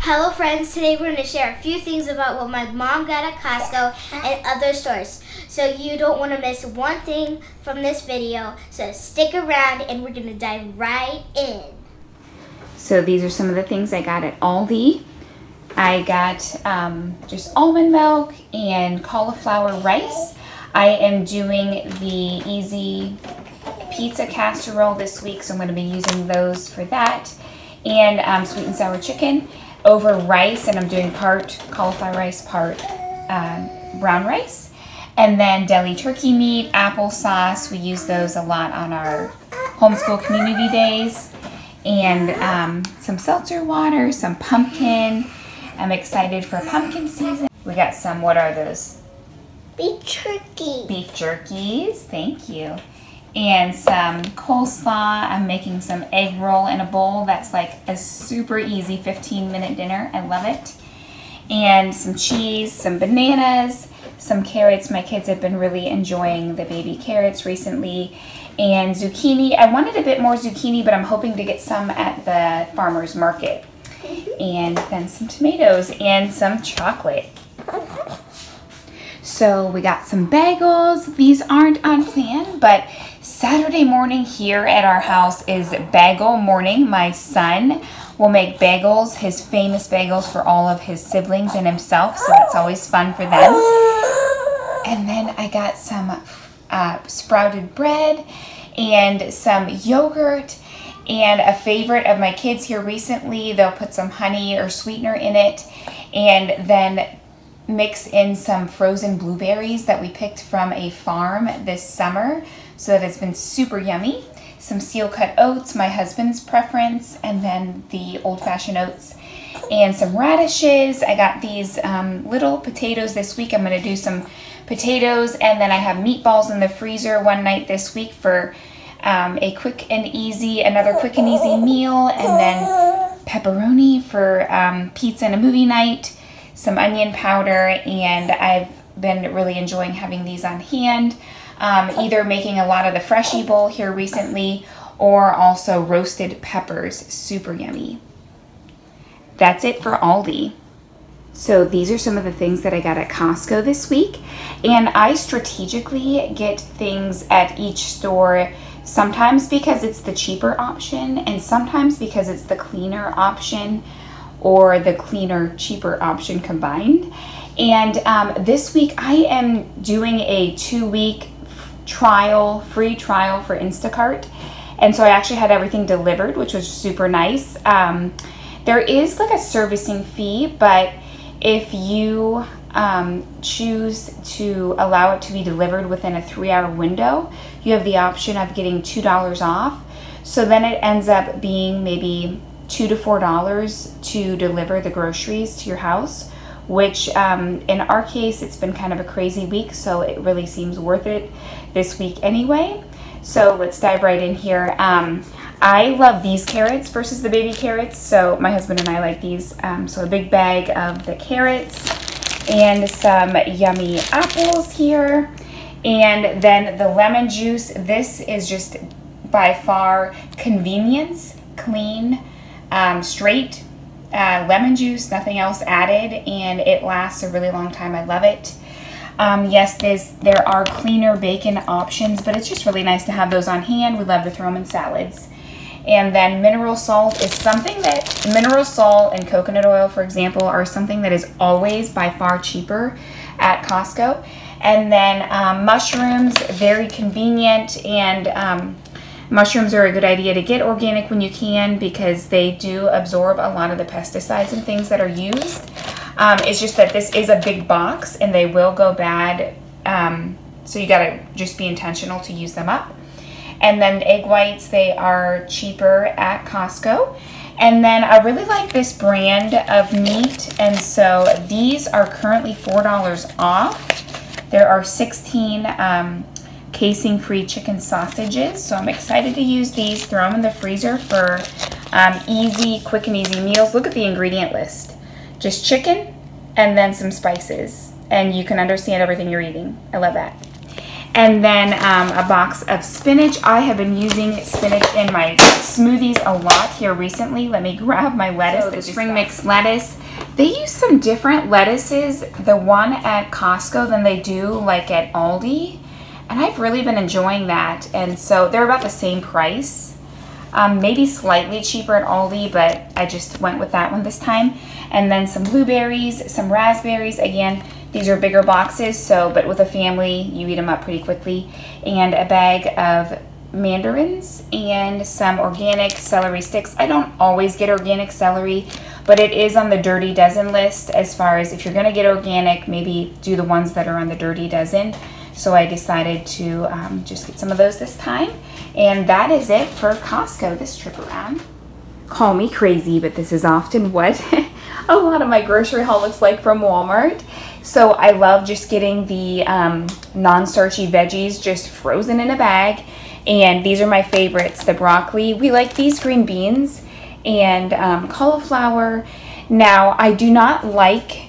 Hello friends, today we're going to share a few things about what my mom got at Costco and other stores. So you don't want to miss one thing from this video, so stick around and we're going to dive right in. So these are some of the things I got at Aldi. I got um, just almond milk and cauliflower rice. I am doing the easy pizza casserole this week, so I'm going to be using those for that. And um, sweet and sour chicken over rice, and I'm doing part cauliflower rice, part um, brown rice. And then deli turkey meat, applesauce. We use those a lot on our homeschool community days. And um, some seltzer water, some pumpkin. I'm excited for pumpkin season. We got some, what are those? Beef jerky. Beef jerkies, thank you and some coleslaw. I'm making some egg roll in a bowl. That's like a super easy 15 minute dinner. I love it. And some cheese, some bananas, some carrots. My kids have been really enjoying the baby carrots recently. And zucchini. I wanted a bit more zucchini, but I'm hoping to get some at the farmer's market. And then some tomatoes and some chocolate. So we got some bagels. These aren't on plan, but Saturday morning here at our house is bagel morning. My son will make bagels, his famous bagels for all of his siblings and himself, so that's always fun for them. And then I got some uh, sprouted bread and some yogurt and a favorite of my kids here recently, they'll put some honey or sweetener in it and then mix in some frozen blueberries that we picked from a farm this summer so that it's been super yummy. Some steel cut oats, my husband's preference, and then the old fashioned oats and some radishes. I got these um, little potatoes this week. I'm gonna do some potatoes and then I have meatballs in the freezer one night this week for um, a quick and easy, another quick and easy meal and then pepperoni for um, pizza and a movie night, some onion powder, and I've been really enjoying having these on hand um, either making a lot of the Freshie Bowl here recently or also roasted peppers. Super yummy. That's it for Aldi. So these are some of the things that I got at Costco this week. And I strategically get things at each store sometimes because it's the cheaper option and sometimes because it's the cleaner option or the cleaner, cheaper option combined. And um, this week I am doing a two week trial, free trial for Instacart. And so I actually had everything delivered, which was super nice. Um, there is like a servicing fee, but if you um, choose to allow it to be delivered within a three hour window, you have the option of getting $2 off. So then it ends up being maybe two to four dollars to deliver the groceries to your house which um, in our case, it's been kind of a crazy week, so it really seems worth it this week anyway. So let's dive right in here. Um, I love these carrots versus the baby carrots, so my husband and I like these. Um, so a big bag of the carrots and some yummy apples here. And then the lemon juice, this is just by far convenience, clean, um, straight uh, lemon juice, nothing else added, and it lasts a really long time. I love it. Um, yes, there are cleaner bacon options, but it's just really nice to have those on hand. We love to throw them in salads. And then mineral salt is something that, mineral salt and coconut oil, for example, are something that is always by far cheaper at Costco. And then um, mushrooms, very convenient and um, Mushrooms are a good idea to get organic when you can because they do absorb a lot of the pesticides and things that are used. Um, it's just that this is a big box and they will go bad. Um, so you got to just be intentional to use them up. And then egg whites, they are cheaper at Costco. And then I really like this brand of meat. And so these are currently $4 off. There are 16 um, casing-free chicken sausages. So I'm excited to use these, throw them in the freezer for um, easy, quick and easy meals. Look at the ingredient list. Just chicken and then some spices. And you can understand everything you're eating. I love that. And then um, a box of spinach. I have been using spinach in my smoothies a lot here recently. Let me grab my lettuce, so the spring mix lettuce. They use some different lettuces, the one at Costco than they do like at Aldi. And I've really been enjoying that. And so they're about the same price. Um, maybe slightly cheaper at Aldi, but I just went with that one this time. And then some blueberries, some raspberries. Again, these are bigger boxes, so but with a family, you eat them up pretty quickly. And a bag of mandarins and some organic celery sticks. I don't always get organic celery, but it is on the dirty dozen list as far as if you're gonna get organic, maybe do the ones that are on the dirty dozen. So I decided to um, just get some of those this time. And that is it for Costco this trip around. Call me crazy, but this is often what a lot of my grocery haul looks like from Walmart. So I love just getting the um, non-starchy veggies just frozen in a bag. And these are my favorites, the broccoli. We like these green beans and um, cauliflower. Now, I do not like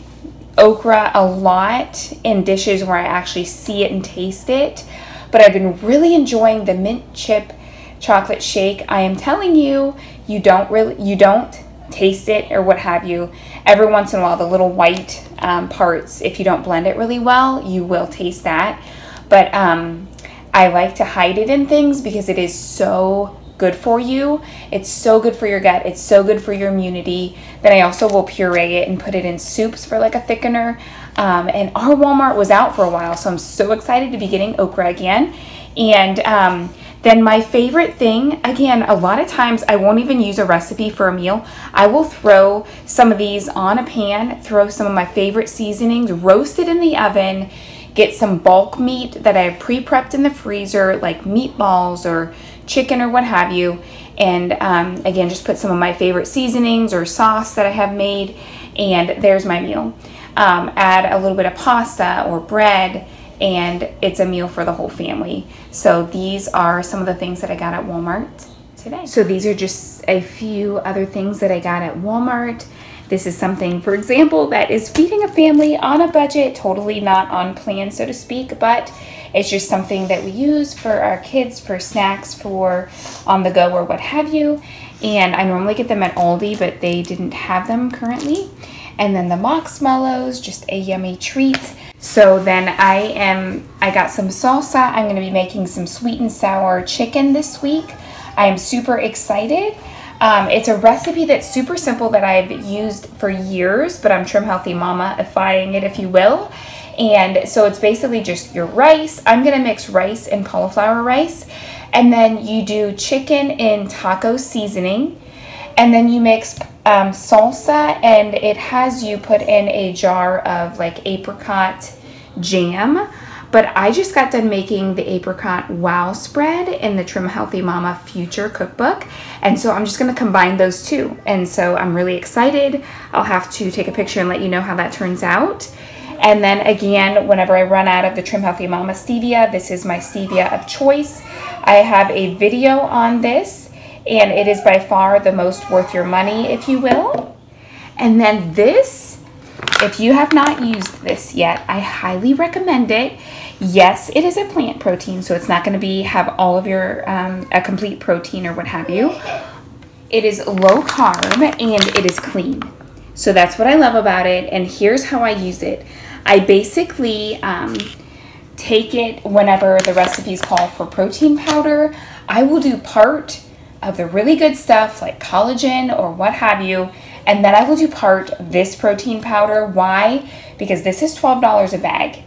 okra a lot in dishes where I actually see it and taste it, but I've been really enjoying the mint chip chocolate shake. I am telling you, you don't really, you don't taste it or what have you. Every once in a while, the little white um, parts, if you don't blend it really well, you will taste that. But um, I like to hide it in things because it is so good for you. It's so good for your gut. It's so good for your immunity. Then I also will puree it and put it in soups for like a thickener. Um, and our Walmart was out for a while, so I'm so excited to be getting okra again. And um, then my favorite thing, again, a lot of times I won't even use a recipe for a meal. I will throw some of these on a pan, throw some of my favorite seasonings, roast it in the oven, get some bulk meat that I have pre-prepped in the freezer, like meatballs or chicken or what have you. And um, again, just put some of my favorite seasonings or sauce that I have made, and there's my meal. Um, add a little bit of pasta or bread, and it's a meal for the whole family. So these are some of the things that I got at Walmart today. So these are just a few other things that I got at Walmart. This is something, for example, that is feeding a family on a budget, totally not on plan, so to speak, but it's just something that we use for our kids, for snacks, for on the go or what have you. And I normally get them at Aldi, but they didn't have them currently. And then the Moxmallows, just a yummy treat. So then I am, I got some salsa. I'm to be making some sweet and sour chicken this week. I am super excited. Um, it's a recipe that's super simple that I've used for years, but I'm Trim Healthy Mama-ifying it, if you will. And so it's basically just your rice. I'm to mix rice and cauliflower rice. And then you do chicken in taco seasoning. And then you mix um, salsa and it has you put in a jar of like apricot jam. But I just got done making the apricot wow spread in the Trim Healthy Mama Future cookbook. And so I'm just to combine those two. And so I'm really excited. I'll have to take a picture and let you know how that turns out. And then again, whenever I run out of the Trim Healthy Mama stevia, this is my stevia of choice. I have a video on this and it is by far the most worth your money, if you will. And then this, if you have not used this yet, I highly recommend it. Yes, it is a plant protein, so it's not going to be have all of your um, a complete protein or what have you. It is low carb and it is clean. So that's what I love about it. And here's how I use it. I basically um, take it whenever the recipes call for protein powder. I will do part of the really good stuff like collagen or what have you. And then I will do part this protein powder. Why? Because this is $12 a bag.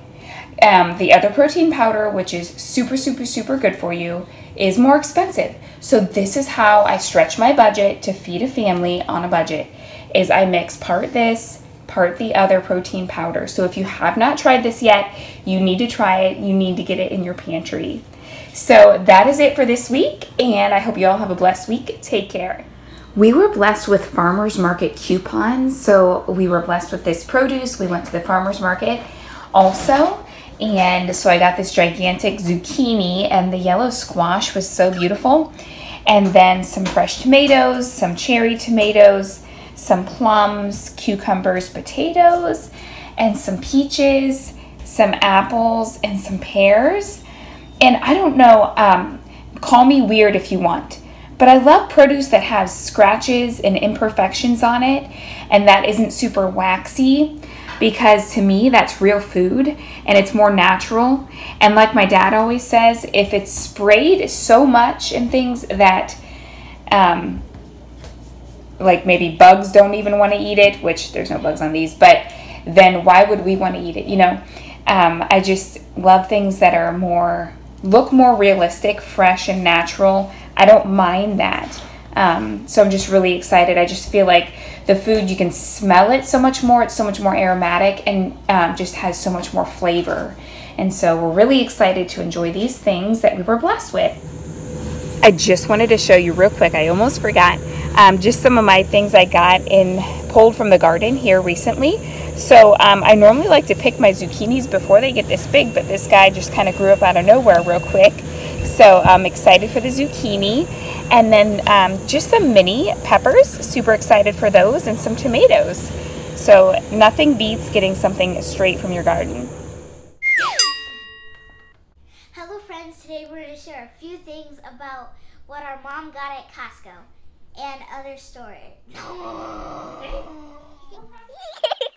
Um, the other protein powder, which is super, super, super good for you, is more expensive. So this is how I stretch my budget to feed a family on a budget is I mix part this, part the other protein powder. So if you have not tried this yet, you need to try it. You need to get it in your pantry. So that is it for this week, and I hope you all have a blessed week. Take care. We were blessed with farmers market coupons, so we were blessed with this produce. We went to the farmers market also, and so I got this gigantic zucchini, and the yellow squash was so beautiful. And then some fresh tomatoes, some cherry tomatoes, some plums, cucumbers, potatoes, and some peaches, some apples, and some pears. and I don't know, um, call me weird if you want, but I love produce that has scratches and imperfections on it and that isn't super waxy because to me that's real food and it's more natural. And like my dad always says, if it's sprayed so much and things that um, like maybe bugs don't even want to eat it, which there's no bugs on these, but then why would we want to eat it? You know, um, I just love things that are more look more realistic, fresh, and natural. I don't mind that. Um, so I'm just really excited. I just feel like the food you can smell it so much more. It's so much more aromatic and um, just has so much more flavor. And so we're really excited to enjoy these things that we were blessed with. I just wanted to show you real quick. I almost forgot. Um, just some of my things I got in pulled from the garden here recently. So um, I normally like to pick my zucchinis before they get this big, but this guy just kind of grew up out of nowhere real quick. So I'm excited for the zucchini. And then um, just some mini peppers, super excited for those, and some tomatoes. So nothing beats getting something straight from your garden. Hello friends, today we're going to share a few things about what our mom got at Costco and other stores.